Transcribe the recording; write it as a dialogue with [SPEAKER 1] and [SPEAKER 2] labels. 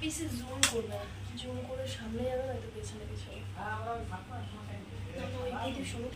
[SPEAKER 1] বেশি জুম করবে জুম করে সামনে যাবে না তো পেছনে। পেছনে না, না, ওই দিদি শুনুক।